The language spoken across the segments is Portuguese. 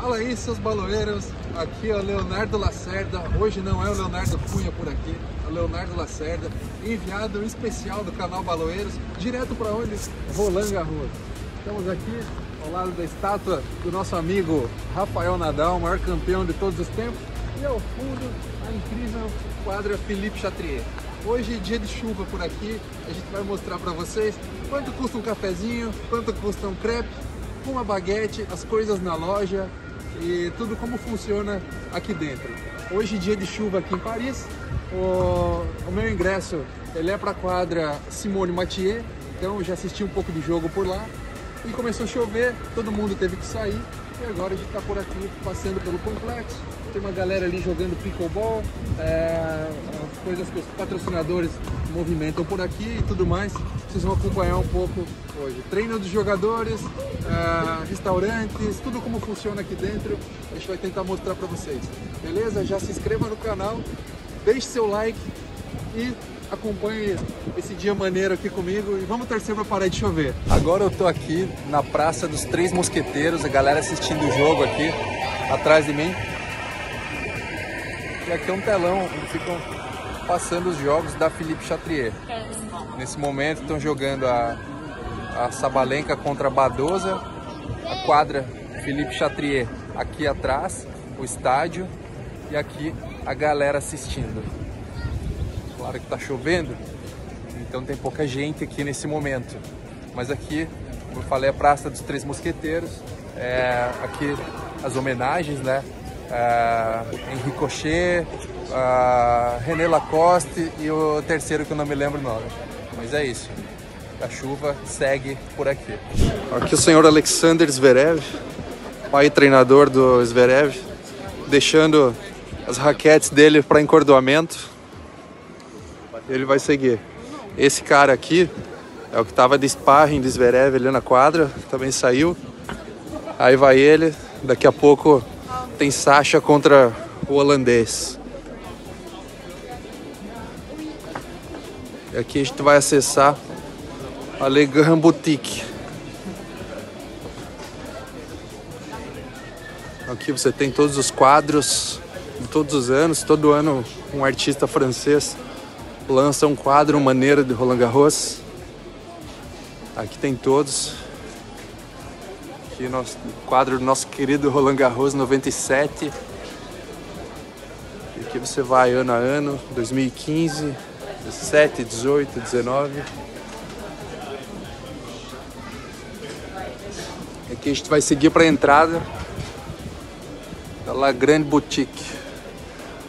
Fala aí, seus baloeiros. Aqui é o Leonardo Lacerda. Hoje não é o Leonardo Cunha por aqui, é o Leonardo Lacerda, enviado especial do canal Baloeiros, direto para onde? Roland Garros. Estamos aqui ao lado da estátua do nosso amigo Rafael Nadal, maior campeão de todos os tempos, e ao fundo a incrível quadra Philippe Chatrier. Hoje, dia de chuva por aqui, a gente vai mostrar para vocês quanto custa um cafezinho, quanto custa um crepe, uma baguete, as coisas na loja e tudo como funciona aqui dentro. Hoje, dia de chuva aqui em Paris, o, o meu ingresso ele é para a quadra Simone Mathieu, então já assisti um pouco de jogo por lá. E começou a chover, todo mundo teve que sair e agora a gente está por aqui passeando pelo complexo. Tem uma galera ali jogando pickleball, é, as coisas que os patrocinadores movimentam por aqui e tudo mais. Vocês vão acompanhar um pouco hoje. Treino dos jogadores, é, restaurantes, tudo como funciona aqui dentro. A gente vai tentar mostrar para vocês. Beleza? Já se inscreva no canal, deixe seu like e acompanhe esse dia maneiro aqui comigo e vamos torcer para parar de chover. Agora eu tô aqui na Praça dos Três Mosqueteiros, a galera assistindo o jogo aqui atrás de mim. E aqui é um telão onde ficam passando os jogos da Philippe Chatrier. Nesse momento estão jogando a, a Sabalenka contra a Badosa, a quadra Philippe Chatrier aqui atrás, o estádio e aqui a galera assistindo. Claro que está chovendo, então tem pouca gente aqui nesse momento. Mas aqui, como eu falei, a Praça dos Três Mosqueteiros, é, aqui as homenagens, né? É, Henri Cochet, René Lacoste e o terceiro que eu não me lembro o nome. Mas é isso. A chuva segue por aqui. Aqui o senhor Alexander Zverev, pai treinador do Zverev, deixando as raquetes dele para encordoamento ele vai seguir. Esse cara aqui é o que estava de sparring de Zverev ali na quadra, também saiu. Aí vai ele, daqui a pouco tem Sasha contra o holandês. E aqui a gente vai acessar a Le Grand Boutique. Aqui você tem todos os quadros de todos os anos, todo ano um artista francês lança um quadro maneiro de Roland Garros. Aqui tem todos. Aqui o nosso quadro do nosso querido Roland Garros 97. E aqui você vai ano a ano, 2015, 17, 18, 19. Aqui a gente vai seguir para a entrada da La Grande Boutique.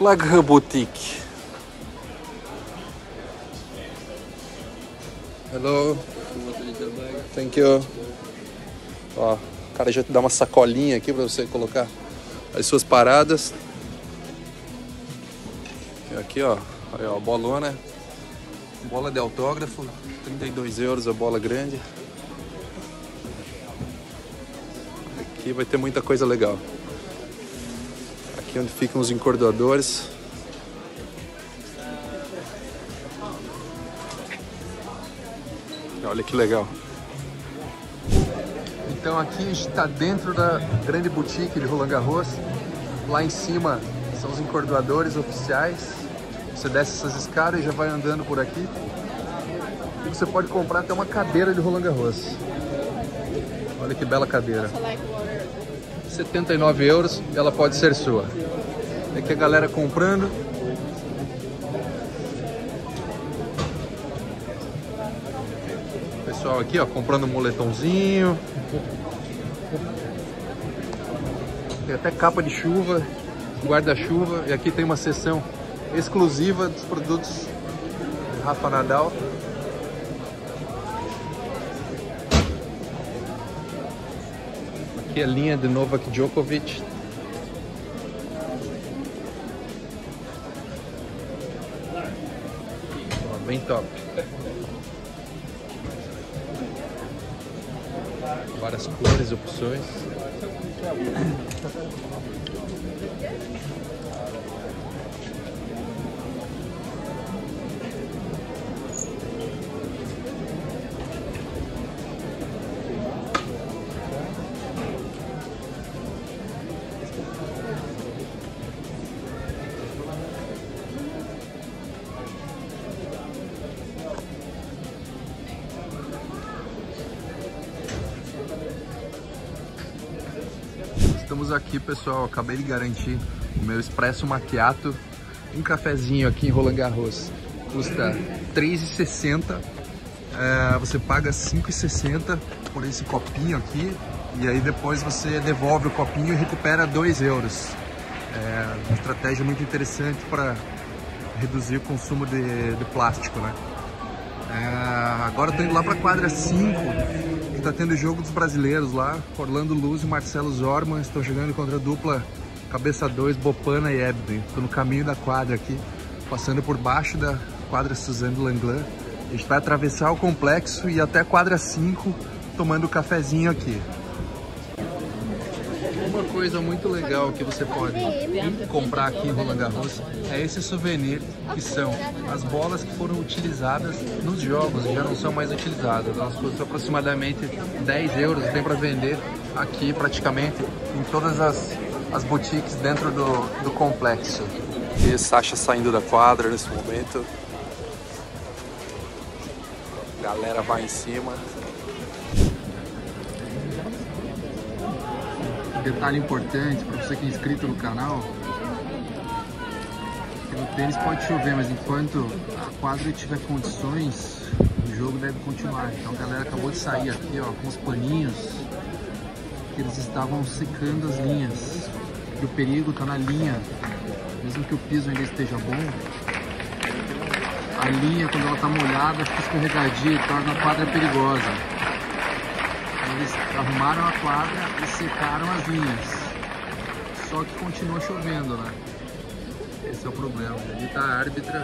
La Grande Boutique. Hello. Thank you. Ó, o cara já te dá uma sacolinha aqui para você colocar as suas paradas. E aqui, ó, aí, ó, bolona. Bola de autógrafo, 32 euros a bola grande. Aqui vai ter muita coisa legal. Aqui onde ficam os encordoadores. Olha que legal. Então aqui está dentro da grande boutique de Roland Garros. Lá em cima são os encordoadores oficiais. Você desce essas escadas e já vai andando por aqui. E você pode comprar até uma cadeira de Roland Garros. Olha que bela cadeira. 79 euros e ela pode ser sua. Aqui a galera comprando pessoal aqui, ó, comprando um moletomzinho. Tem até capa de chuva, guarda-chuva. E aqui tem uma seção exclusiva dos produtos Rafa Nadal. Aqui é a linha de Novak Djokovic. Bem top. Várias cores, opções. Estamos aqui, pessoal. Acabei de garantir o meu expresso macchiato. Um cafezinho aqui em Roland Garros custa R$3,60. É, você paga R$5,60 por esse copinho aqui. E aí depois você devolve o copinho e recupera 2 euros. É uma estratégia muito interessante para reduzir o consumo de, de plástico, né? É, agora estou indo lá para a quadra 5, está tendo o jogo dos brasileiros lá. Orlando Luz e Marcelo Zorman estão jogando contra a dupla cabeça 2, Bopana e Ebden. Estou no caminho da quadra aqui, passando por baixo da quadra Suzanne Langlan. A gente vai atravessar o complexo e até a quadra 5, tomando um cafezinho aqui. Uma coisa muito legal que você pode comprar aqui em Roland Garros é esse souvenir que são as bolas que foram utilizadas nos jogos já não são mais utilizadas. Elas custam aproximadamente 10 euros, tem para vender aqui praticamente em todas as, as boutiques dentro do, do complexo. E Sasha saindo da quadra nesse momento. galera vai em cima. Detalhe importante para você que é inscrito no canal, no tênis pode chover, mas enquanto a quadra tiver condições, o jogo deve continuar. Então a galera acabou de sair aqui ó, com os paninhos, que eles estavam secando as linhas. E o perigo está na linha, mesmo que o piso ainda esteja bom, a linha quando ela está molhada fica escorregadia e torna a quadra perigosa eles arrumaram a quadra e secaram as linhas. Só que continua chovendo, né? Esse é o problema. Ali tá a árbitra.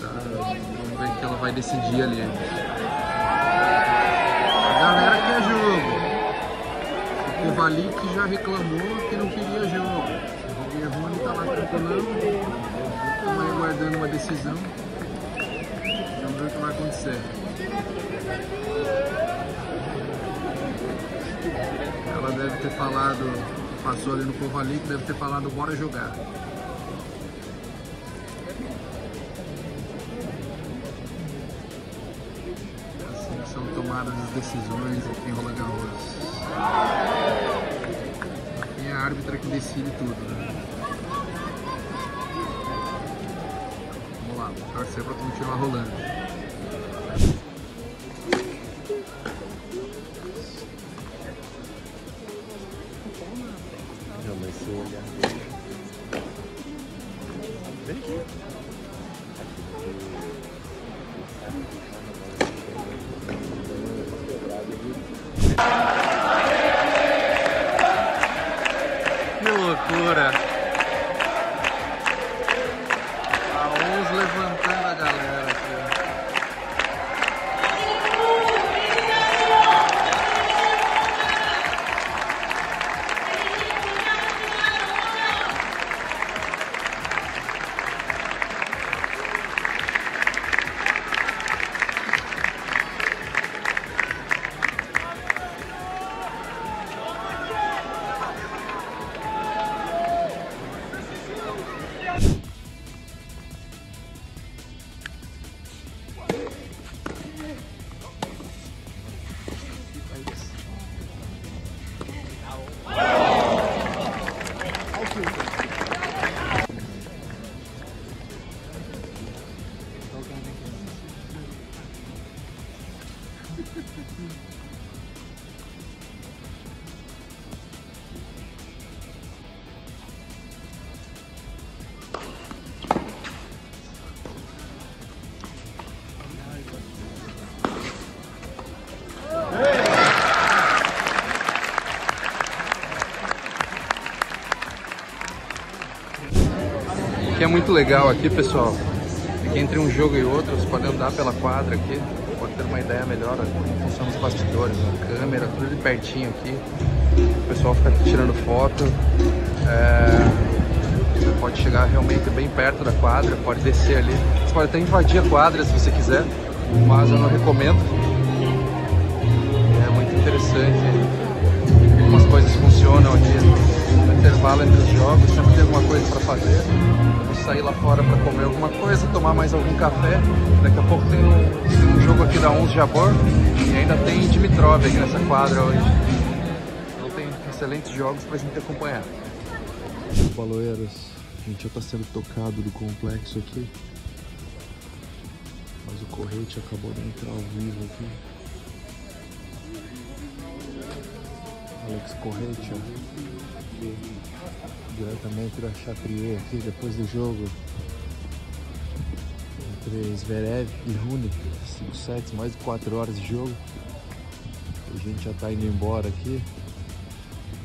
Tá, vamos ver o que ela vai decidir ali. A galera quer jogo. O Kovalik já reclamou que não queria jogo. O Roger Rony tá lá tranquilão. Estamos aí aguardando uma decisão. Vamos ver o que vai acontecer. Ela deve ter falado, passou ali no Kovalik, deve ter falado bora jogar. Assim são tomadas as decisões aqui em Roland Garros. Aqui é a árbitra que decide tudo, né? Vamos lá, torcer para continuar rolando. Que que é muito legal aqui, pessoal, é que entre um jogo e outro você pode andar pela quadra aqui, ter uma ideia melhor como funcionam os bastidores, a câmera, tudo de pertinho aqui. O pessoal fica tirando foto. É... Pode chegar realmente bem perto da quadra, pode descer ali. Você pode até invadir a quadra se você quiser, mas eu não recomendo. É muito interessante como as coisas funcionam aqui intervalo entre os jogos, sempre tem alguma coisa para fazer sair lá fora para comer alguma coisa, tomar mais algum café. Daqui a pouco tem um, tem um jogo aqui da 11 Jabor e ainda tem Dimitrov aqui nessa quadra hoje. Então tem excelentes jogos pra gente acompanhar. Baloeiros, a gente já tá sendo tocado do complexo aqui. Mas o correte acabou de entrar ao vivo aqui. Alex Correte, ó. Diretamente da Chatrier aqui depois do jogo. Entre Zverev e Rune. 5 sets, mais de 4 horas de jogo. A gente já tá indo embora aqui.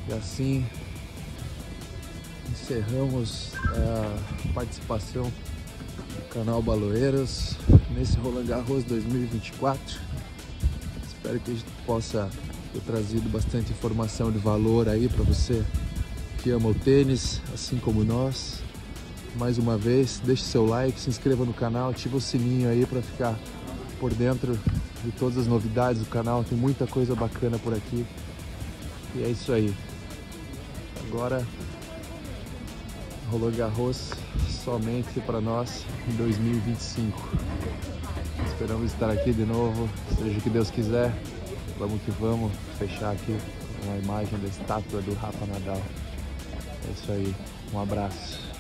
E assim encerramos a participação do canal Baloeiras nesse Roland Garros 2024. Espero que a gente possa ter trazido bastante informação de valor aí para você que ama o tênis, assim como nós. Mais uma vez, deixe seu like, se inscreva no canal, ativa o sininho aí para ficar por dentro de todas as novidades do canal. Tem muita coisa bacana por aqui. E é isso aí. Agora Roland Garros somente para nós em 2025. Esperamos estar aqui de novo, seja o que Deus quiser. Vamos que vamos fechar aqui uma imagem da estátua do Rafa Nadal. É isso aí. Um abraço.